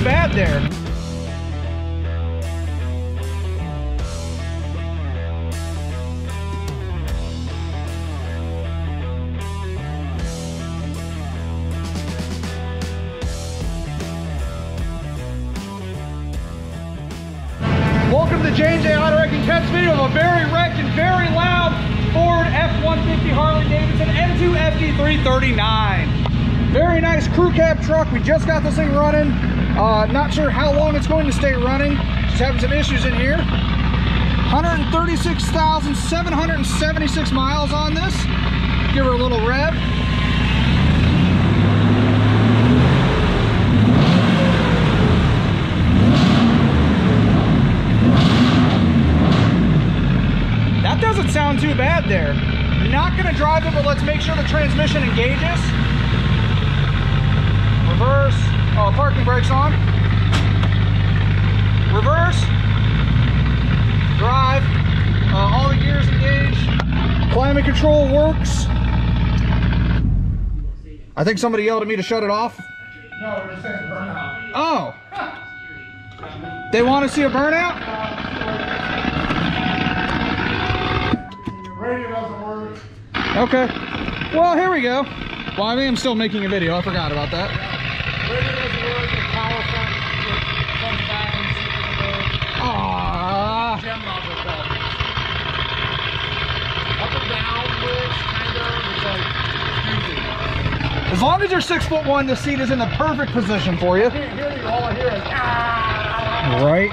too bad there. Welcome to J&J Auto Wreck Test video of a very wrecked and very loud Ford F-150 Harley-Davidson M2 FD339. Very nice crew cab truck. We just got this thing running. Uh, not sure how long it's going to stay running. Just having some issues in here. 136,776 miles on this. Give her a little rev. That doesn't sound too bad there. Not gonna drive it, but let's make sure the transmission engages. Reverse. Oh, parking brakes on. Reverse. Drive. Uh, all the gears engaged. Climate control works. I think somebody yelled at me to shut it off. No, we're just saying burnout. Oh. They want to see a burnout? Radio doesn't work. Okay. Well, here we go. Well, I mean, I'm still making a video. I forgot about that. As long as you're six foot one, the seat is in the perfect position for you. Right.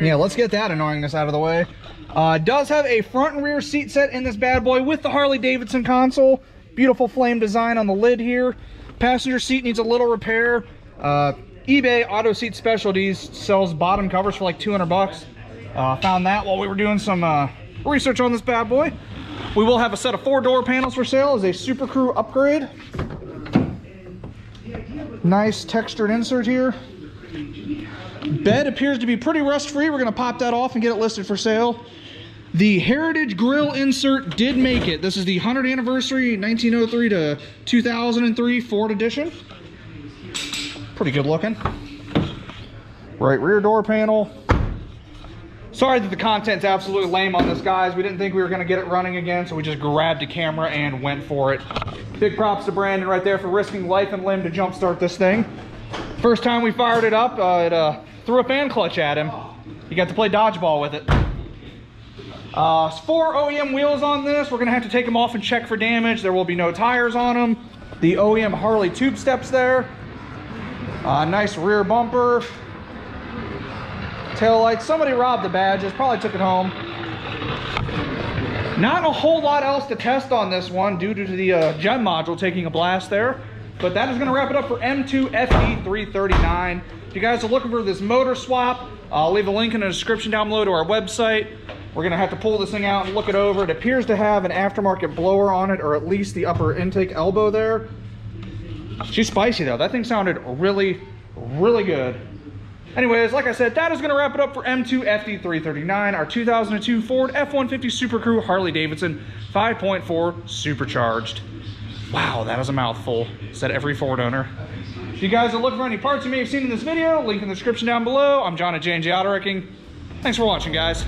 Yeah, let's get that annoyingness out of the way. Uh, does have a front and rear seat set in this bad boy with the Harley Davidson console. Beautiful flame design on the lid here. Passenger seat needs a little repair. Uh, eBay Auto Seat Specialties sells bottom covers for like 200 bucks. Uh, found that while we were doing some uh, research on this bad boy. We will have a set of four door panels for sale as a Super Crew upgrade. Nice textured insert here. Bed appears to be pretty rust free. We're gonna pop that off and get it listed for sale. The Heritage Grill insert did make it. This is the 100th anniversary, 1903 to 2003 Ford edition. Pretty good looking. Right rear door panel. Sorry that the content's absolutely lame on this, guys. We didn't think we were gonna get it running again, so we just grabbed a camera and went for it. Big props to Brandon right there for risking life and limb to jumpstart this thing. First time we fired it up, uh, it uh, threw a fan clutch at him. He got to play dodgeball with it. Uh, four OEM wheels on this. We're gonna have to take them off and check for damage. There will be no tires on them. The OEM Harley tube steps there. Uh, nice rear bumper. Tail lights. Somebody robbed the badges. Probably took it home. Not a whole lot else to test on this one due to the uh, GEM module taking a blast there. But that is going to wrap it up for M2 FD339. If you guys are looking for this motor swap, I'll leave a link in the description down below to our website. We're to have to pull this thing out and look it over. It appears to have an aftermarket blower on it, or at least the upper intake elbow there. She's spicy though. That thing sounded really, really good. Anyways, like I said, that is going to wrap it up for M2 FD339, our 2002 Ford F-150 Super Crew Harley Davidson 5.4 supercharged. Wow, that is a mouthful, said every Ford owner. If you guys are looking for any parts you may have seen in this video, link in the description down below. I'm John at J&J Auto Wrecking. Thanks for watching, guys.